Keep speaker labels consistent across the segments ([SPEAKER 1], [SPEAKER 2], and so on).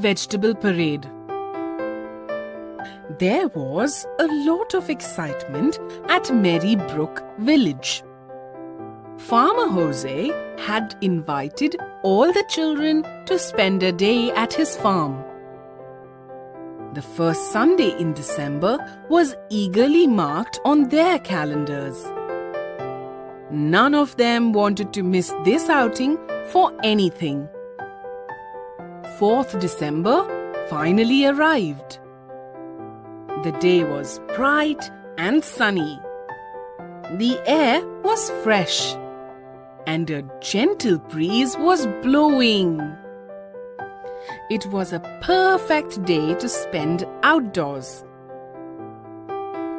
[SPEAKER 1] vegetable parade. There was a lot of excitement at Merry Brook village. Farmer Jose had invited all the children to spend a day at his farm. The first Sunday in December was eagerly marked on their calendars. None of them wanted to miss this outing for anything. 4th December finally arrived. The day was bright and sunny. The air was fresh and a gentle breeze was blowing. It was a perfect day to spend outdoors.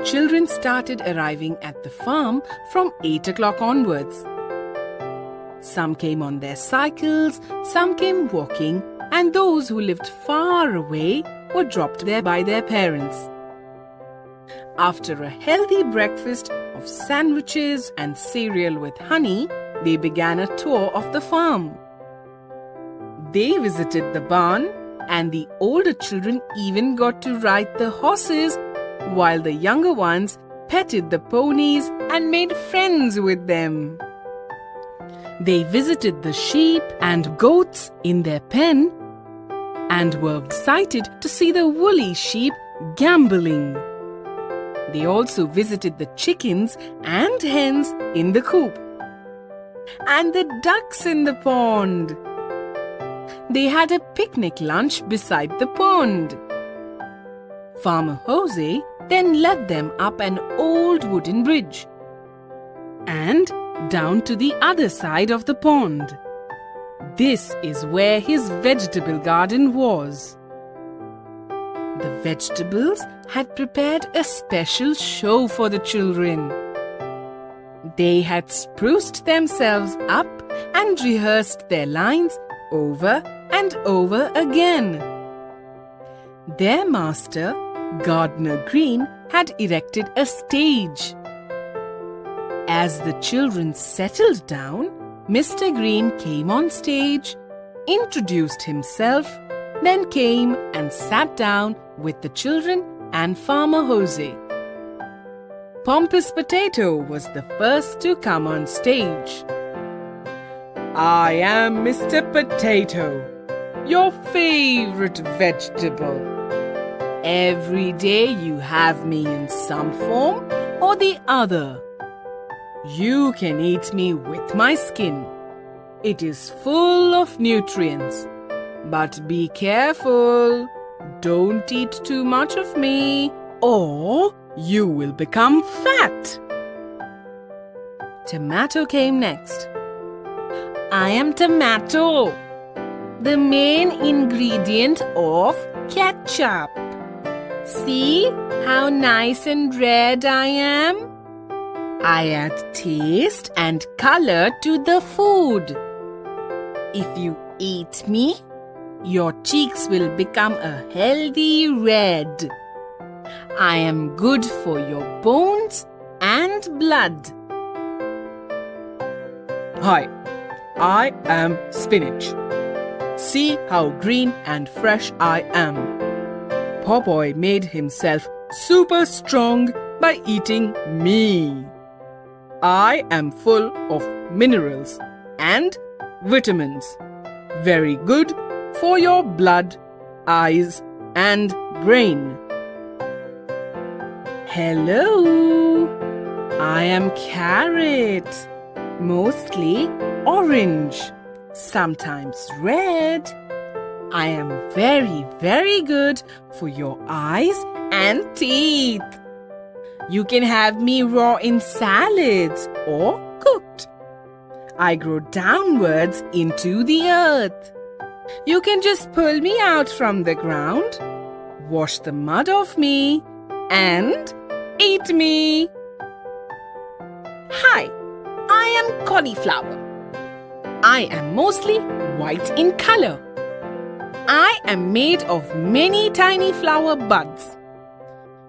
[SPEAKER 1] Children started arriving at the farm from 8 o'clock onwards. Some came on their cycles, some came walking, and those who lived far away were dropped there by their parents. After a healthy breakfast of sandwiches and cereal with honey, they began a tour of the farm. They visited the barn, and the older children even got to ride the horses, while the younger ones petted the ponies and made friends with them. They visited the sheep and goats in their pen and were excited to see the woolly sheep gamboling. They also visited the chickens and hens in the coop and the ducks in the pond. They had a picnic lunch beside the pond. Farmer Jose then led them up an old wooden bridge and down to the other side of the pond. This is where his vegetable garden was. The vegetables had prepared a special show for the children. They had spruced themselves up and rehearsed their lines over and over again. Their master, Gardener Green, had erected a stage. As the children settled down, Mr. Green came on stage, introduced himself, then came and sat down with the children and Farmer Jose. Pompous Potato was the first to come on stage. I am Mr. Potato, your favorite vegetable. Every day you have me in some form or the other. You can eat me with my skin. It is full of nutrients. But be careful. Don't eat too much of me or you will become fat. Tomato came next. I am tomato, the main ingredient of ketchup. See how nice and red I am? I add taste and color to the food. If you eat me, your cheeks will become a healthy red. I am good for your bones and blood. Hi, I am spinach. See how green and fresh I am. Popeye made himself super strong by eating me. I am full of minerals and vitamins. Very good for your blood, eyes, and brain. Hello, I am carrot, mostly orange, sometimes red. I am very, very good for your eyes and teeth. You can have me raw in salads or cooked. I grow downwards into the earth. You can just pull me out from the ground, wash the mud off me, and Eat me! Hi, I am cauliflower. I am mostly white in color. I am made of many tiny flower buds.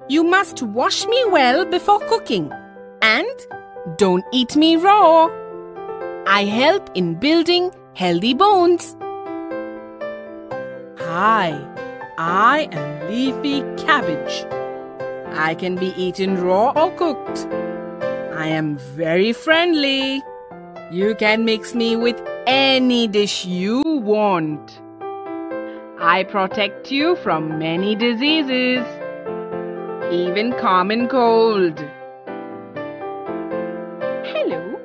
[SPEAKER 1] You must wash me well before cooking and don't eat me raw. I help in building healthy bones. Hi, I am leafy cabbage. I can be eaten raw or cooked. I am very friendly. You can mix me with any dish you want. I protect you from many diseases, even common cold.
[SPEAKER 2] Hello,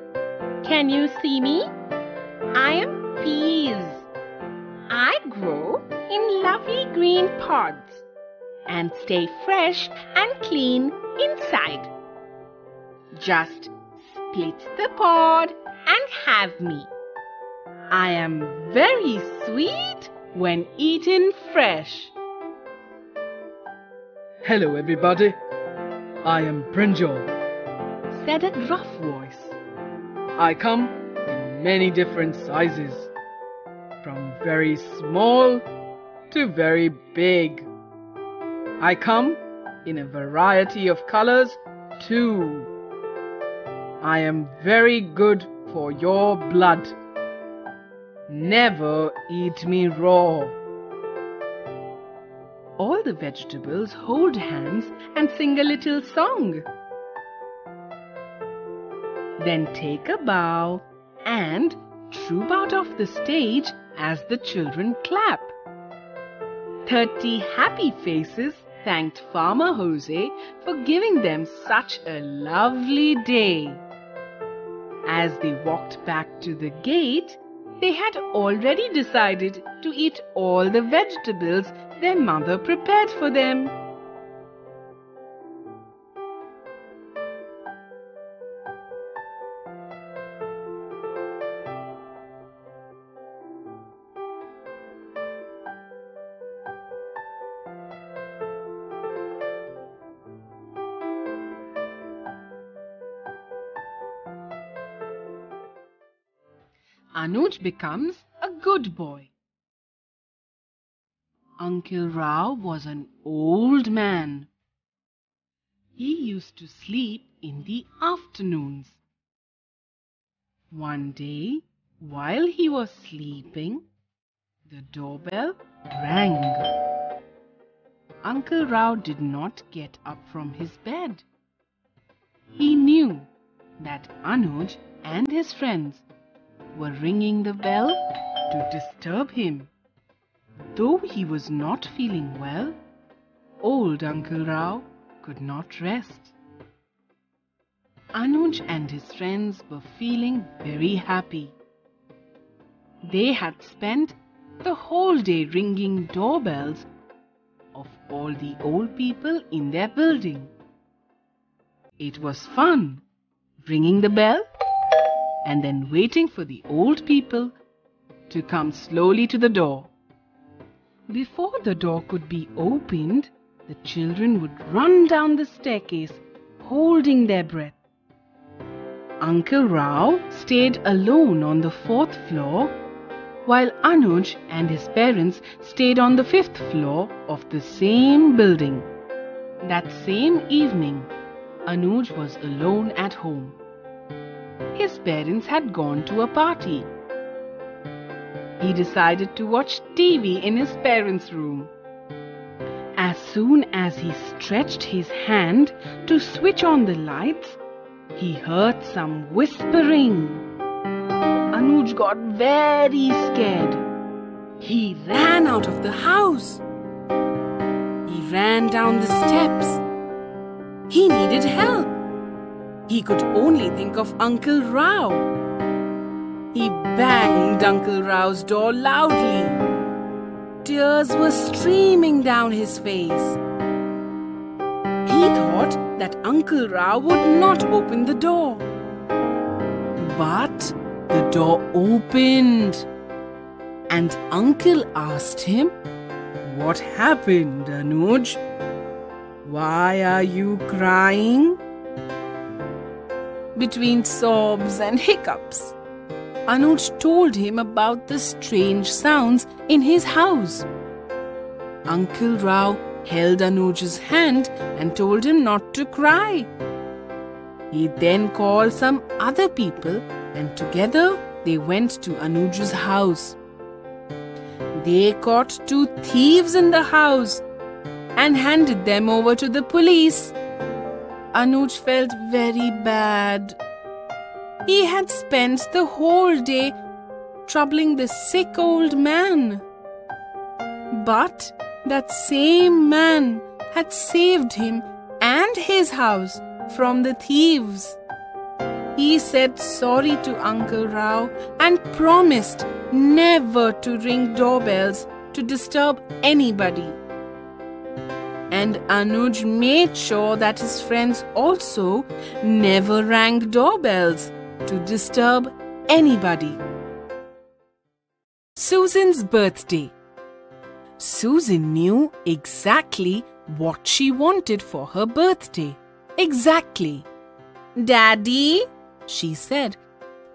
[SPEAKER 2] can you see me? I am peas. I grow in lovely green pods and stay fresh and clean inside. Just split the pod and have me.
[SPEAKER 1] I am very sweet when eaten fresh.
[SPEAKER 3] Hello, everybody. I am Brinjal.
[SPEAKER 1] Said a gruff voice.
[SPEAKER 3] I come in many different sizes, from very small to very big. I come in a variety of colors too. I am very good for your blood. Never eat me raw.
[SPEAKER 1] All the vegetables hold hands and sing a little song. Then take a bow and troop out of the stage as the children clap. Thirty happy faces thanked Farmer Jose for giving them such a lovely day. As they walked back to the gate, they had already decided to eat all the vegetables their mother prepared for them. Anuj becomes a good boy. Uncle Rao was an old man. He used to sleep in the afternoons. One day, while he was sleeping, the doorbell rang. Uncle Rao did not get up from his bed. He knew that Anuj and his friends were ringing the bell to disturb him. Though he was not feeling well, old Uncle Rao could not rest. Anuj and his friends were feeling very happy. They had spent the whole day ringing doorbells of all the old people in their building. It was fun ringing the bell and then waiting for the old people to come slowly to the door. Before the door could be opened, the children would run down the staircase holding their breath. Uncle Rao stayed alone on the fourth floor, while Anuj and his parents stayed on the fifth floor of the same building. That same evening, Anuj was alone at home. His parents had gone to a party. He decided to watch TV in his parents' room. As soon as he stretched his hand to switch on the lights, he heard some whispering. Anuj got very scared. He ran out of the house. He ran down the steps. He needed help. He could only think of Uncle Rao. He banged Uncle Rao's door loudly. Tears were streaming down his face. He thought that Uncle Rao would not open the door. But the door opened. And Uncle asked him, What happened, Anuj? Why are you crying? Between sobs and hiccups, Anuj told him about the strange sounds in his house. Uncle Rao held Anuj's hand and told him not to cry. He then called some other people and together they went to Anuj's house. they caught two thieves in the house and handed them over to the police. Anuj felt very bad. He had spent the whole day troubling the sick old man. But that same man had saved him and his house from the thieves. He said sorry to Uncle Rao and promised never to ring doorbells to disturb anybody. And Anuj made sure that his friends also never rang doorbells to disturb anybody. Susan's birthday. Susan knew exactly what she wanted for her birthday. Exactly. Daddy, she said,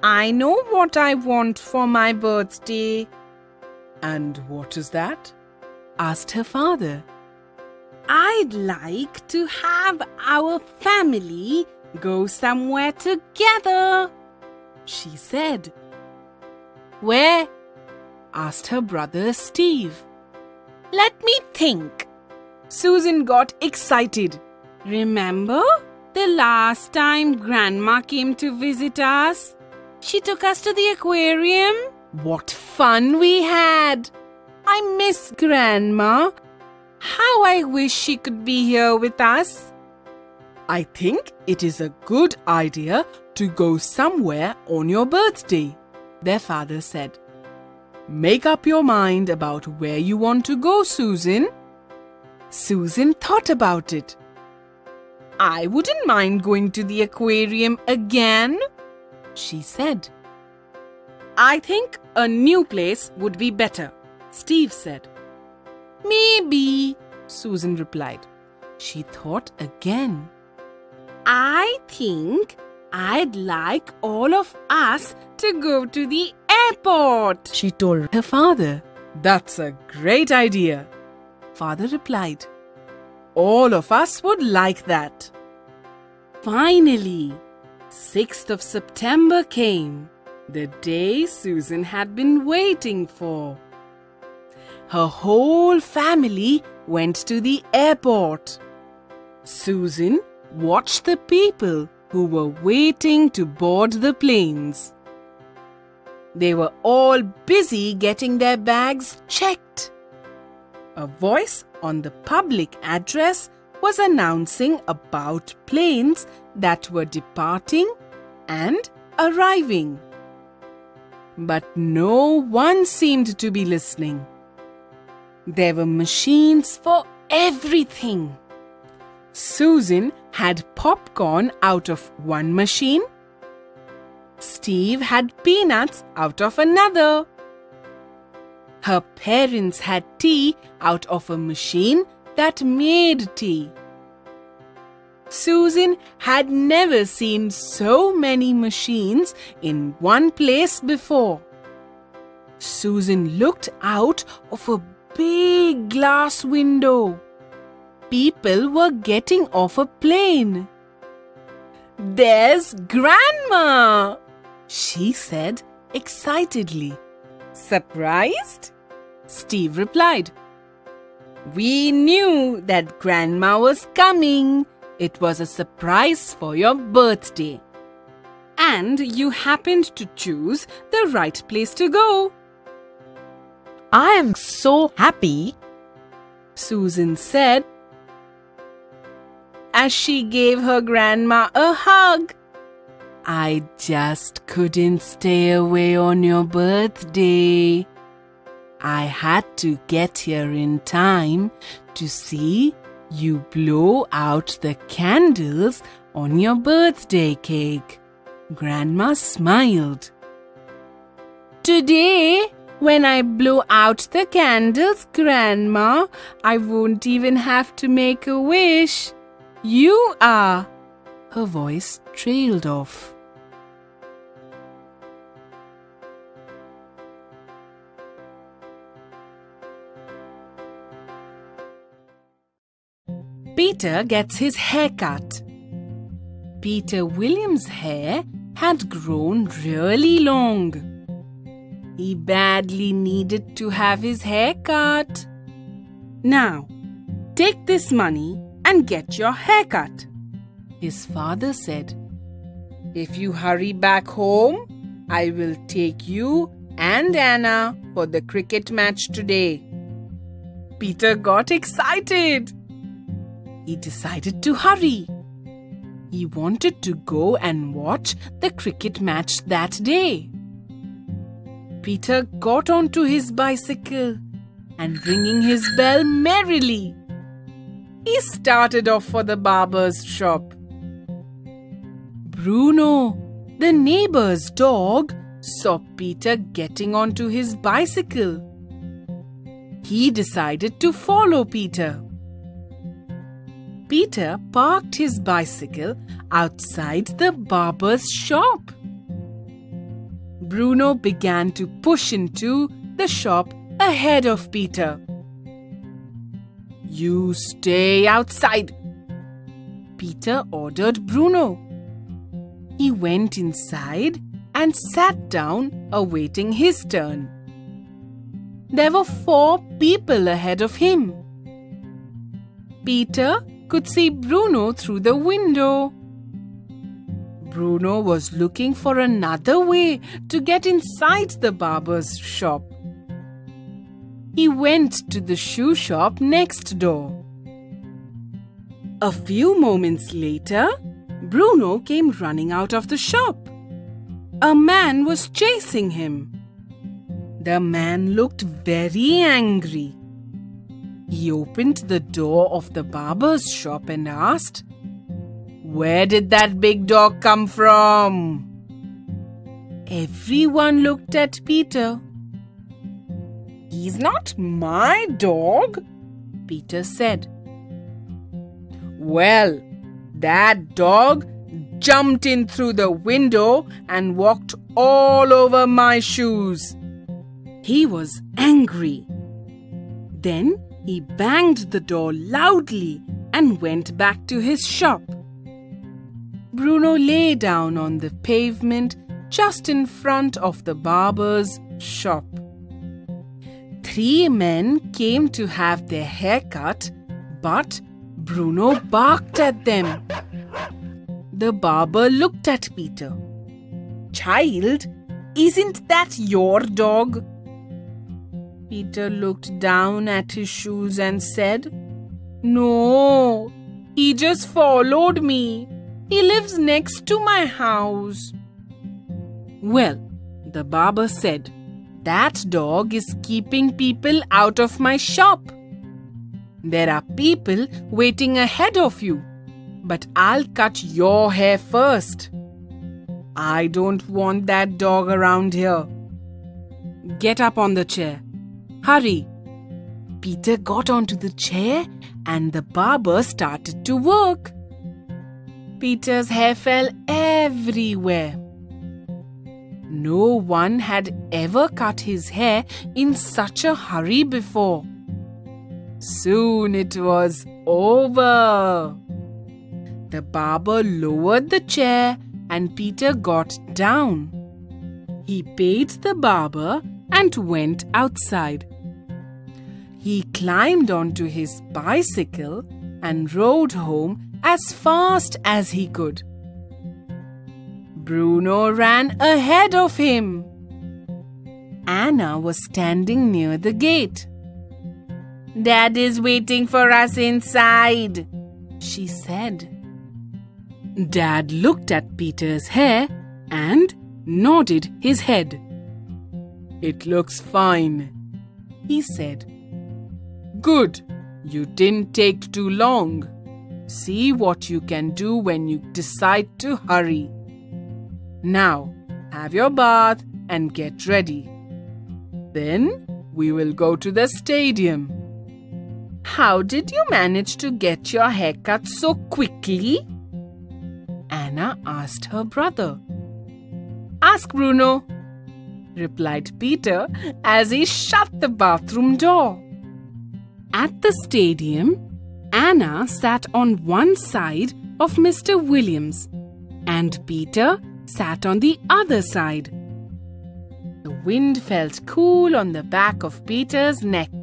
[SPEAKER 1] I know what I want for my birthday. And what is that? asked her father. I'd like to have our family go somewhere together, she said. Where? asked her brother Steve. Let me think. Susan got excited. Remember the last time Grandma came to visit us? She took us to the aquarium. What fun we had! I miss Grandma. How I wish she could be here with us. I think it is a good idea to go somewhere on your birthday, their father said. Make up your mind about where you want to go, Susan. Susan thought about it. I wouldn't mind going to the aquarium again, she said. I think a new place would be better, Steve said. Maybe, Susan replied. She thought again. I think I'd like all of us to go to the airport, she told her father. That's a great idea, father replied. All of us would like that. Finally, 6th of September came, the day Susan had been waiting for. Her whole family went to the airport. Susan watched the people who were waiting to board the planes. They were all busy getting their bags checked. A voice on the public address was announcing about planes that were departing and arriving. But no one seemed to be listening. There were machines for everything. Susan had popcorn out of one machine. Steve had peanuts out of another. Her parents had tea out of a machine that made tea. Susan had never seen so many machines in one place before. Susan looked out of a big glass window. People were getting off a plane. There's Grandma, she said excitedly. Surprised? Steve replied. We knew that Grandma was coming. It was a surprise for your birthday. And you happened to choose the right place to go.
[SPEAKER 4] I am so happy,
[SPEAKER 1] Susan said as she gave her grandma a hug. I just couldn't stay away on your birthday. I had to get here in time to see you blow out the candles on your birthday cake. Grandma smiled. Today, when I blow out the candles, Grandma, I won't even have to make a wish. You are. Her voice trailed off. Peter gets his hair cut. Peter Williams' hair had grown really long. He badly needed to have his hair cut. Now, take this money and get your hair cut. His father said, If you hurry back home, I will take you and Anna for the cricket match today. Peter got excited. He decided to hurry. He wanted to go and watch the cricket match that day. Peter got onto his bicycle and ringing his bell merrily, he started off for the barber's shop. Bruno, the neighbor's dog, saw Peter getting onto his bicycle. He decided to follow Peter. Peter parked his bicycle outside the barber's shop. Bruno began to push into the shop ahead of Peter. You stay outside, Peter ordered Bruno. He went inside and sat down awaiting his turn. There were four people ahead of him. Peter could see Bruno through the window. Bruno was looking for another way to get inside the barber's shop. He went to the shoe shop next door. A few moments later, Bruno came running out of the shop. A man was chasing him. The man looked very angry. He opened the door of the barber's shop and asked, Where did that big dog come from? Everyone looked at Peter. He's not my dog, Peter said. Well, that dog jumped in through the window and walked all over my shoes. He was angry. Then he banged the door loudly and went back to his shop. Bruno lay down on the pavement just in front of the barber's shop. Three men came to have their hair cut, but Bruno barked at them. The barber looked at Peter. Child, isn't that your dog? Peter looked down at his shoes and said, No, he just followed me. He lives next to my house. Well, the barber said, That dog is keeping people out of my shop. There are people waiting ahead of you, but I'll cut your hair first. I don't want that dog around here. Get up on the chair. Hurry! Peter got onto the chair and the barber started to work. Peter's hair fell everywhere. No one had ever cut his hair in such a hurry before. Soon it was over. The barber lowered the chair and Peter got down. He paid the barber and went outside. He climbed onto his bicycle and rode home as fast as he could. Bruno ran ahead of him. Anna was standing near the gate. Dad is waiting for us inside, she said. Dad looked at Peter's hair and nodded his head. It looks fine, he said. Good. You didn't take too long. See what you can do when you decide to hurry. Now, have your bath and get ready. Then we will go to the stadium. How did you manage to get your haircut so quickly? Anna asked her brother. Ask Bruno, replied Peter as he shut the bathroom door. At the stadium, Anna sat on one side of Mr. Williams and Peter sat on the other side. The wind felt cool on the back of Peter's neck.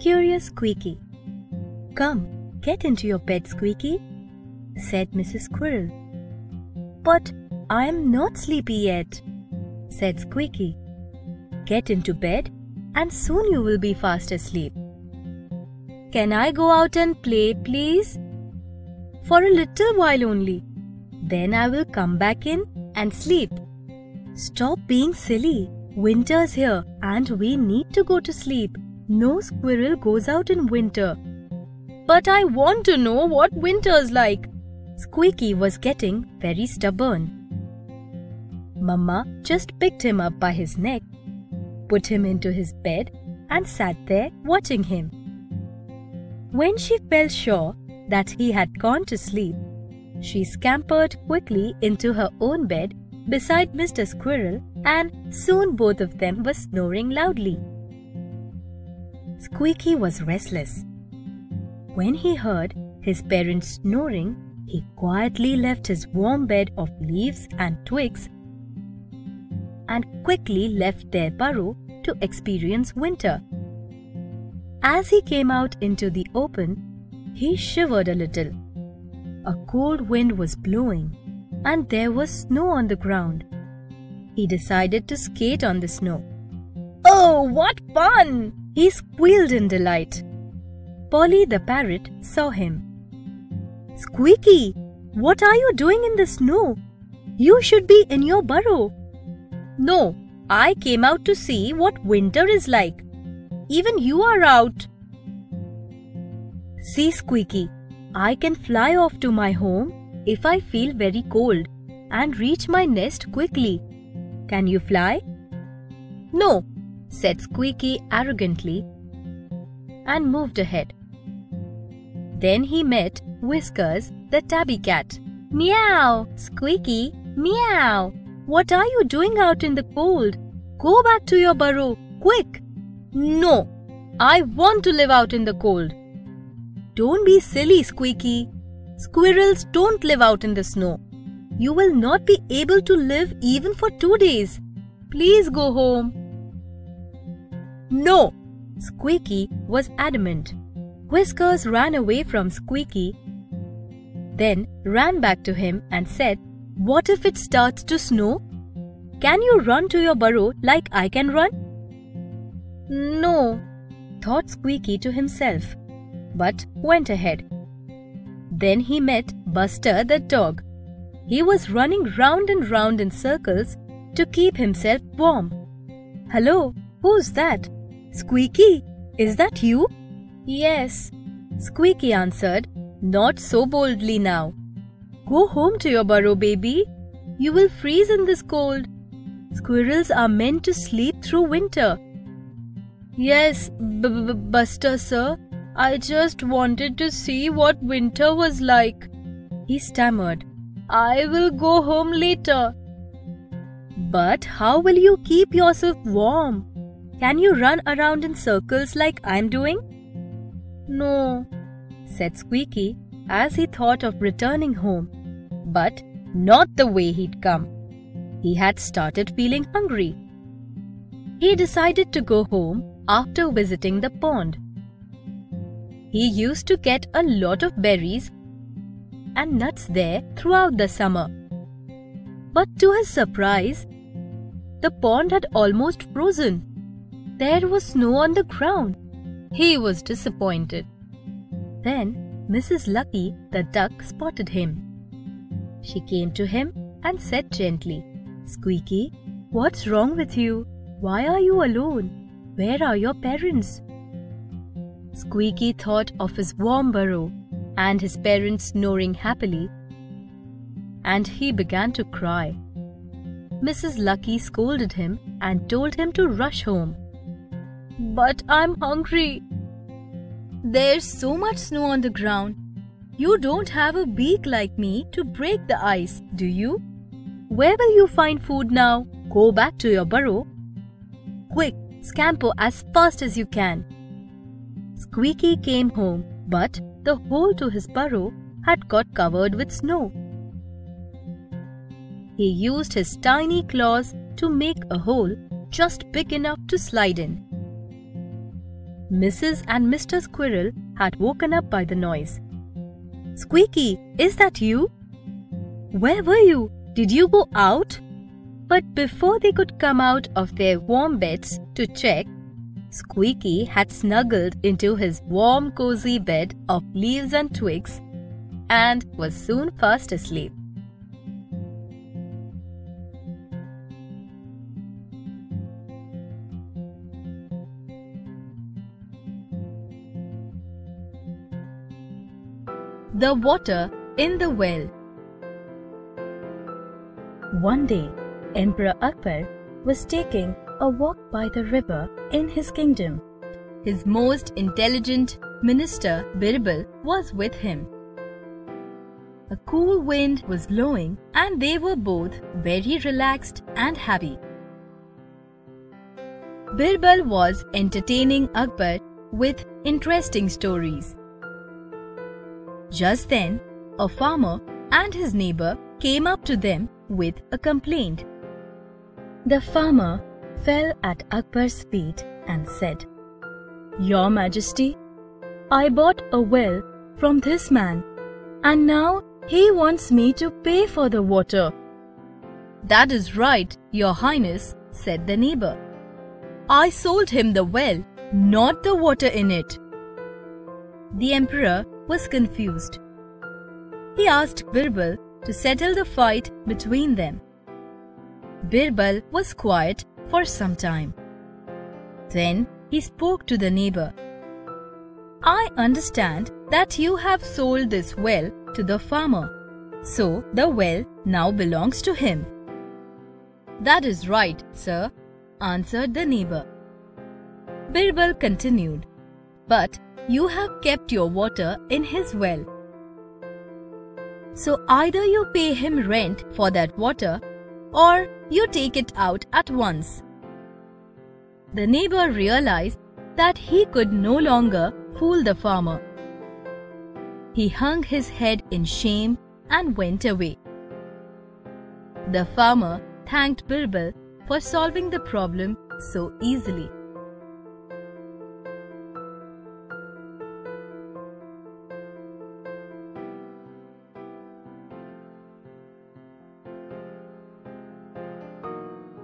[SPEAKER 5] Curious Squeaky. Come, get into your bed, Squeaky, said Mrs. Squirrel. But I am not sleepy yet, said Squeaky. Get into bed and soon you will be fast asleep. Can I go out and play, please? For a little while only. Then I will come back in and sleep. Stop being silly. Winter's here and we need to go to sleep. No squirrel goes out in winter. But I want to know what winter's like. Squeaky was getting very stubborn. Mamma just picked him up by his neck, put him into his bed, and sat there watching him. When she felt sure that he had gone to sleep, she scampered quickly into her own bed beside Mr. Squirrel, and soon both of them were snoring loudly. Squeaky was restless. When he heard his parents snoring, he quietly left his warm bed of leaves and twigs and quickly left their burrow to experience winter. As he came out into the open, he shivered a little. A cold wind was blowing and there was snow on the ground. He decided to skate on the snow. Oh, what fun! He squealed in delight. Polly the parrot saw him. Squeaky, what are you doing in the snow? You should be in your burrow. No, I came out to see what winter is like. Even you are out. See, Squeaky, I can fly off to my home if I feel very cold and reach my nest quickly. Can you fly? No, said Squeaky arrogantly and moved ahead. Then he met Whiskers the tabby cat. Meow, Squeaky, meow. What are you doing out in the cold? Go back to your burrow, quick. No, I want to live out in the cold. Don't be silly, Squeaky. Squirrels don't live out in the snow. You will not be able to live even for two days. Please go home. No! Squeaky was adamant. Whiskers ran away from Squeaky, then ran back to him and said, What if it starts to snow? Can you run to your burrow like I can run? No, thought Squeaky to himself, but went ahead. Then he met Buster the dog. He was running round and round in circles to keep himself warm. Hello, who's that? Squeaky, is that you? Yes, Squeaky answered, not so boldly now. Go home to your burrow, baby. You will freeze in this cold. Squirrels are meant to sleep through winter. Yes, Buster, sir. I just wanted to see what winter was like. He stammered. I will go home later. But how will you keep yourself warm? Can you run around in circles like I'm doing? No, said Squeaky as he thought of returning home, but not the way he'd come. He had started feeling hungry. He decided to go home after visiting the pond. He used to get a lot of berries and nuts there throughout the summer. But to his surprise, the pond had almost frozen. There was snow on the ground. He was disappointed. Then Mrs. Lucky the duck spotted him. She came to him and said gently, Squeaky, what's wrong with you? Why are you alone? Where are your parents? Squeaky thought of his warm burrow and his parents snoring happily, and he began to cry. Mrs. Lucky scolded him and told him to rush home. But I'm hungry. There's so much snow on the ground. You don't have a beak like me to break the ice, do you? Where will you find food now? Go back to your burrow. Quick, scamper as fast as you can. Squeaky came home, but the hole to his burrow had got covered with snow. He used his tiny claws to make a hole just big enough to slide in. Mrs. and Mr. Squirrel had woken up by the noise. Squeaky, is that you? Where were you? Did you go out? But before they could come out of their warm beds to check, Squeaky had snuggled into his warm cozy bed of leaves and twigs and was soon fast asleep. The water in the well. One day, Emperor Akbar was taking a walk by the river in his kingdom. His most intelligent minister Birbal was with him. A cool wind was blowing and they were both very relaxed and happy. Birbal was entertaining Akbar with interesting stories. Just then, a farmer and his neighbor came up to them with a complaint. The farmer fell at Akbar's feet and said, Your Majesty, I bought a well from this man and now he wants me to pay for the water. That is right, Your Highness, said the neighbor. I sold him the well, not the water in it. The emperor was confused. He asked Birbal to settle the fight between them. Birbal was quiet for some time. Then he spoke to the neighbor. I understand that you have sold this well to the farmer, so the well now belongs to him. That is right, sir, answered the neighbor. Birbal continued, But you have kept your water in his well. So either you pay him rent for that water or you take it out at once. The neighbor realized that he could no longer fool the farmer. He hung his head in shame and went away. The farmer thanked Birbal for solving the problem so easily.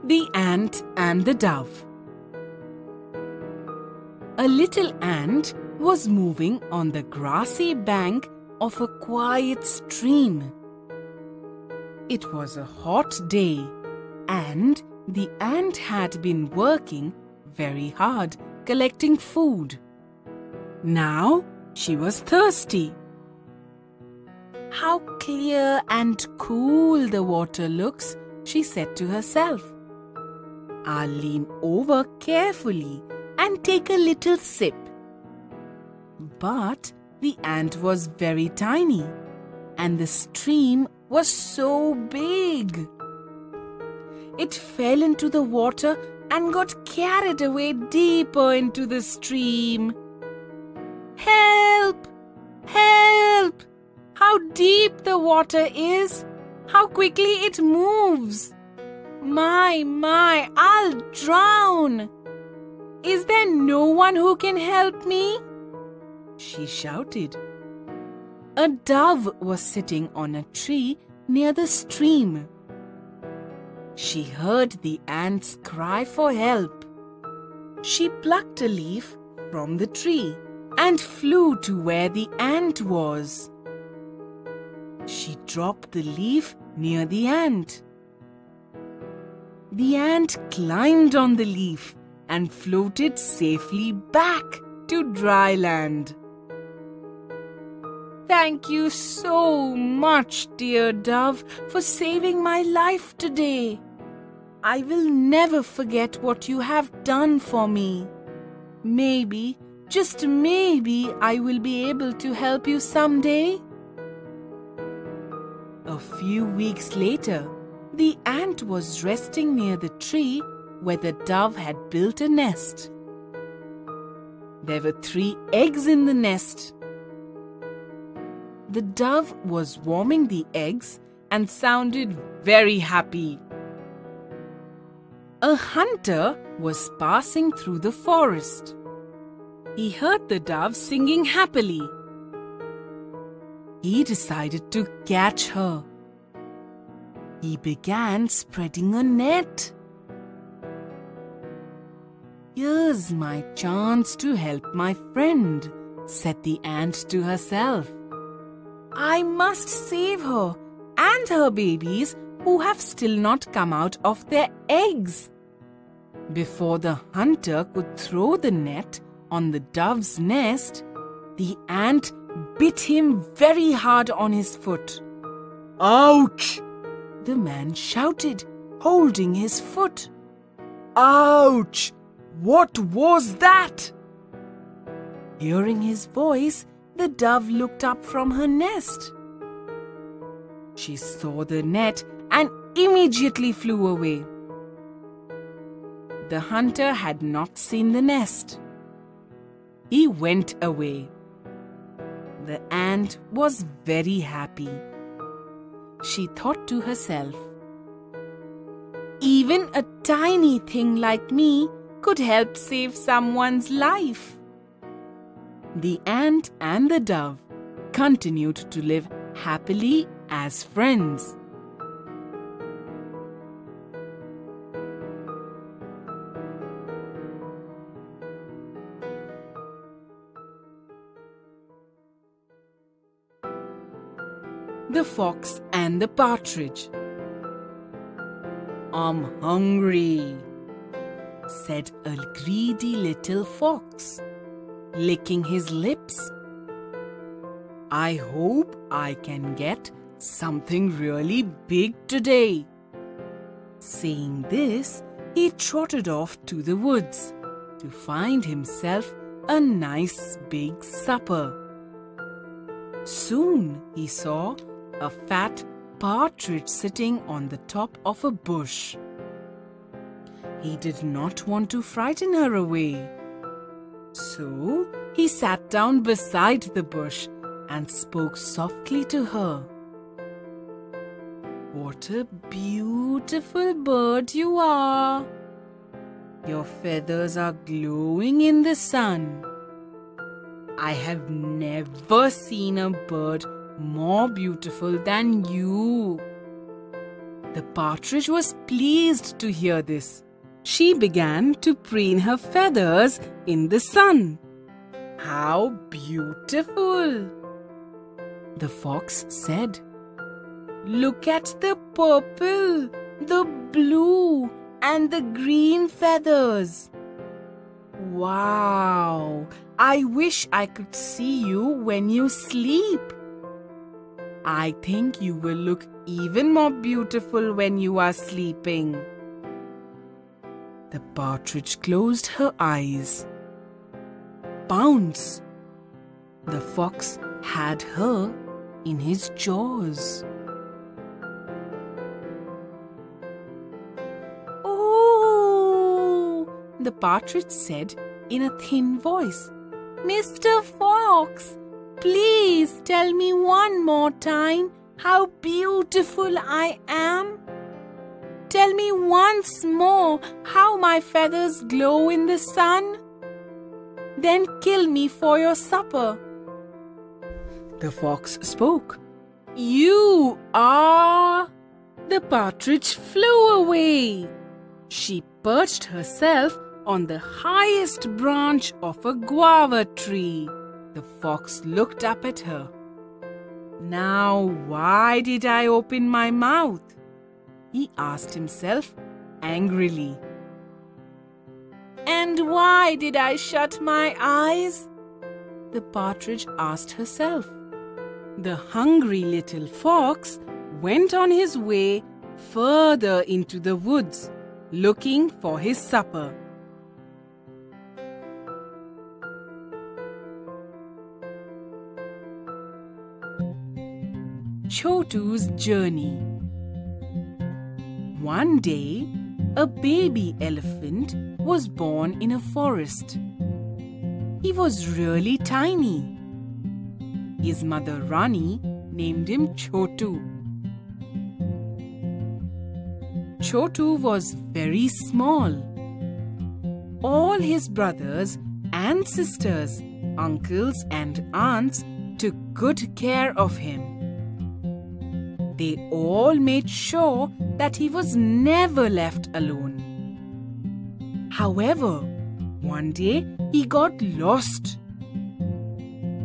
[SPEAKER 1] The Ant and the Dove A little ant was moving on the grassy bank of a quiet stream. It was a hot day and the ant had been working very hard collecting food. Now she was thirsty. How clear and cool the water looks, she said to herself. I'll lean over carefully and take a little sip. But the ant was very tiny and the stream was so big. It fell into the water and got carried away deeper into the stream. Help! Help! How deep the water is! How quickly it moves! My, my, I'll drown! Is there no one who can help me? She shouted. A dove was sitting on a tree near the stream. She heard the ant's cry for help. She plucked a leaf from the tree and flew to where the ant was. She dropped the leaf near the ant. The ant climbed on the leaf and floated safely back to dry land. Thank you so much, dear dove, for saving my life today. I will never forget what you have done for me. Maybe, just maybe, I will be able to help you someday. A few weeks later, the ant was resting near the tree where the dove had built a nest. There were three eggs in the nest. The dove was warming the eggs and sounded very happy. A hunter was passing through the forest. He heard the dove singing happily. He decided to catch her. He began spreading a net. Here's my chance to help my friend, said the ant to herself. I must save her and her babies who have still not come out of their eggs. Before the hunter could throw the net on the dove's nest, the ant bit him very hard on his foot.
[SPEAKER 3] Ouch!
[SPEAKER 1] The man shouted, holding his foot.
[SPEAKER 3] Ouch! What was that?
[SPEAKER 1] Hearing his voice, the dove looked up from her nest. She saw the net and immediately flew away. The hunter had not seen the nest. He went away. The ant was very happy. She thought to herself, Even a tiny thing like me could help save someone's life. The ant and the dove continued to live happily as friends. Fox and the Partridge. I'm hungry, said a greedy little fox, licking his lips. I hope I can get something really big today. Saying this, he trotted off to the woods to find himself a nice big supper. Soon he saw a fat partridge sitting on the top of a bush. He did not want to frighten her away. So he sat down beside the bush and spoke softly to her. What a beautiful bird you are! Your feathers are glowing in the sun. I have never seen a bird more beautiful than you. The partridge was pleased to hear this. She began to preen her feathers in the sun. How beautiful! The fox said, Look at the purple, the blue, and the green feathers. Wow! I wish I could see you when you sleep. I think you will look even more beautiful when you are sleeping. The partridge closed her eyes. Bounce! The fox had her in his jaws. Oh! The partridge said in a thin voice. Mr. Fox, Please tell me one more time how beautiful I am. Tell me once more how my feathers glow in the sun. Then kill me for your supper. The fox spoke. You are. The partridge flew away. She perched herself on the highest branch of a guava tree. The fox looked up at her. Now, why did I open my mouth? He asked himself angrily. And why did I shut my eyes? The partridge asked herself. The hungry little fox went on his way further into the woods, looking for his supper. Chotu's journey. One day, a baby elephant was born in a forest. He was really tiny. His mother Rani named him Chotu. Chotu was very small. All his brothers and sisters, uncles and aunts took good care of him. They all made sure that he was never left alone. However, one day he got lost.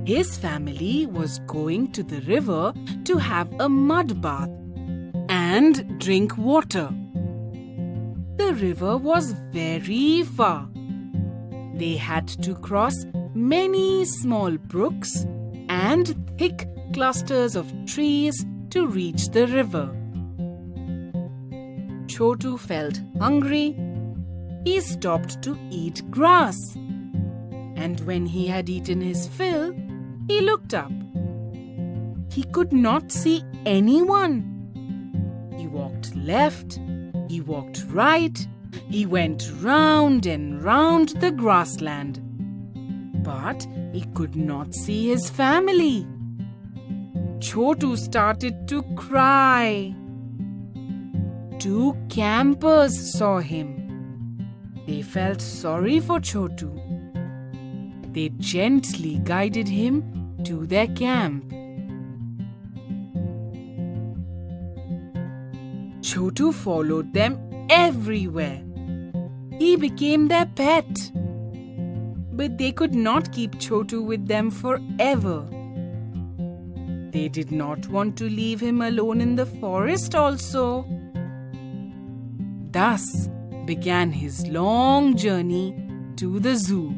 [SPEAKER 1] His family was going to the river to have a mud bath and drink water. The river was very far. They had to cross many small brooks and thick clusters of trees to reach the river. Chotu felt hungry. He stopped to eat grass. And when he had eaten his fill, he looked up. He could not see anyone. He walked left, he walked right, he went round and round the grassland. But he could not see his family. Chotu started to cry. Two campers saw him. They felt sorry for Chotu. They gently guided him to their camp. Chotu followed them everywhere. He became their pet. But they could not keep Chotu with them forever. They did not want to leave him alone in the forest also. Thus began his long journey to the zoo.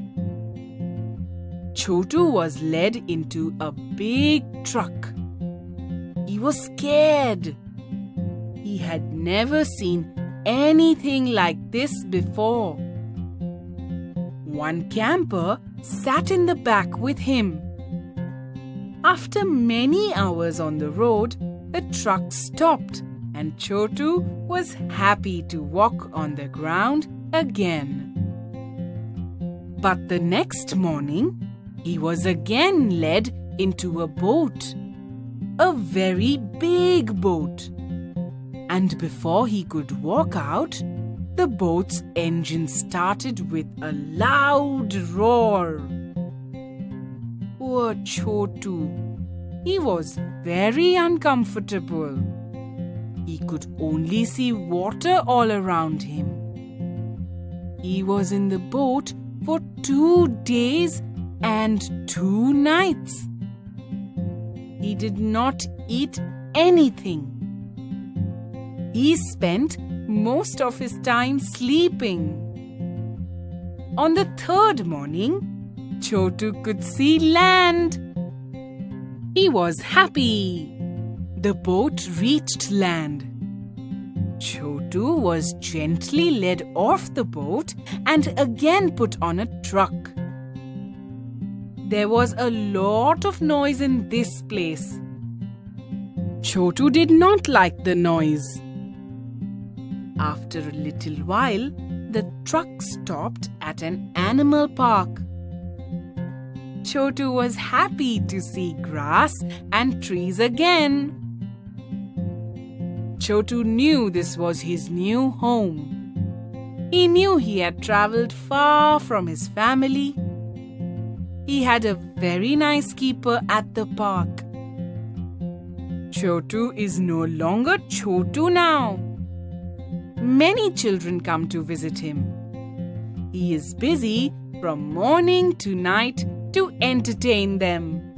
[SPEAKER 1] Chotu was led into a big truck. He was scared. He had never seen anything like this before. One camper sat in the back with him. After many hours on the road, the truck stopped and Chotu was happy to walk on the ground again. But the next morning, he was again led into a boat. A very big boat. And before he could walk out, the boat's engine started with a loud roar. Poor Chotu. He was very uncomfortable. He could only see water all around him. He was in the boat for two days and two nights. He did not eat anything. He spent most of his time sleeping. On the third morning, Chotu could see land. He was happy. The boat reached land. Chotu was gently led off the boat and again put on a truck. There was a lot of noise in this place. Chotu did not like the noise. After a little while, the truck stopped at an animal park. Chotu was happy to see grass and trees again. Chotu knew this was his new home. He knew he had traveled far from his family. He had a very nice keeper at the park. Chotu is no longer Chotu now. Many children come to visit him. He is busy from morning to night to entertain them.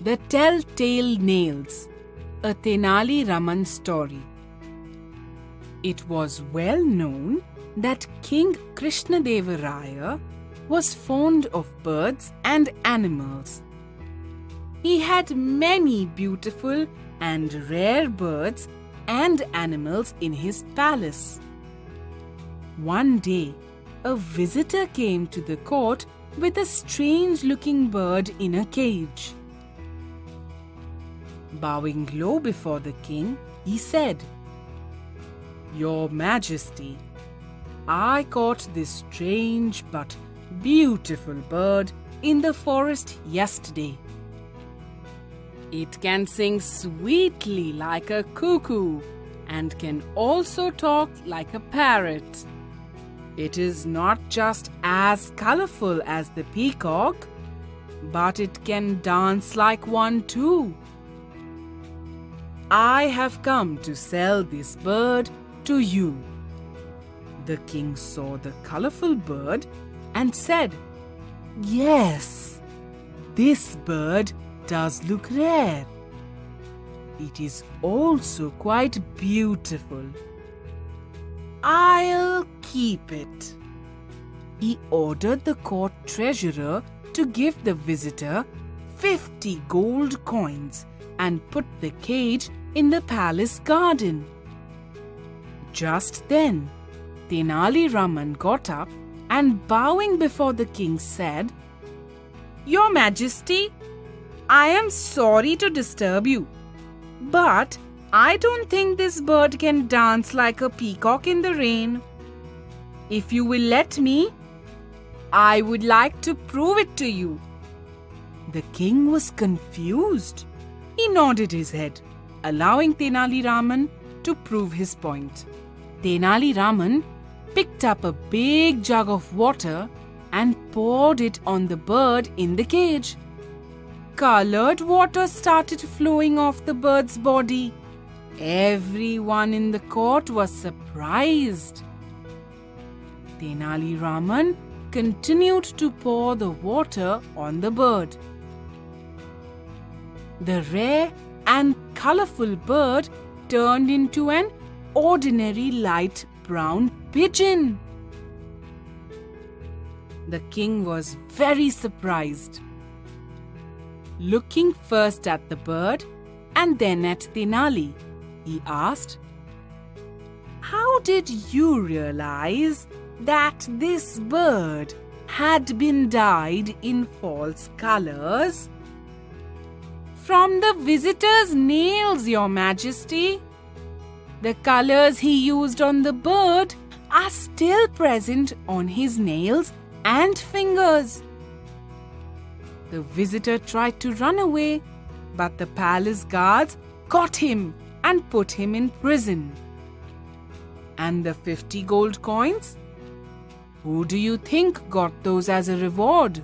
[SPEAKER 1] The Telltale Nails, a Tenali Raman story. It was well known that King Krishnadevaraya was fond of birds and animals. He had many beautiful and rare birds and animals in his palace. One day, a visitor came to the court with a strange looking bird in a cage. Bowing low before the king, he said, Your Majesty, I caught this strange but beautiful bird in the forest yesterday. It can sing sweetly like a cuckoo and can also talk like a parrot. It is not just as colorful as the peacock, but it can dance like one too. I have come to sell this bird to you. The king saw the colorful bird and said, Yes, this bird does look rare. It is also quite beautiful. I'll keep it. He ordered the court treasurer to give the visitor 50 gold coins and put the cage in the palace garden. Just then, Tenali Raman got up and bowing before the king said, Your Majesty, I am sorry to disturb you, but I don't think this bird can dance like a peacock in the rain. If you will let me, I would like to prove it to you. The king was confused. He nodded his head, allowing Tenali Raman to prove his point. Tenali Raman picked up a big jug of water and poured it on the bird in the cage. Colored water started flowing off the bird's body. Everyone in the court was surprised. Tenali Raman continued to pour the water on the bird. The rare and colorful bird turned into an ordinary light brown pigeon. The king was very surprised. Looking first at the bird and then at Tenali, he asked, How did you realize that this bird had been dyed in false colors? From the visitor's nails, Your Majesty. The colors he used on the bird are still present on his nails and fingers. The visitor tried to run away, but the palace guards caught him and put him in prison. And the 50 gold coins? Who do you think got those as a reward?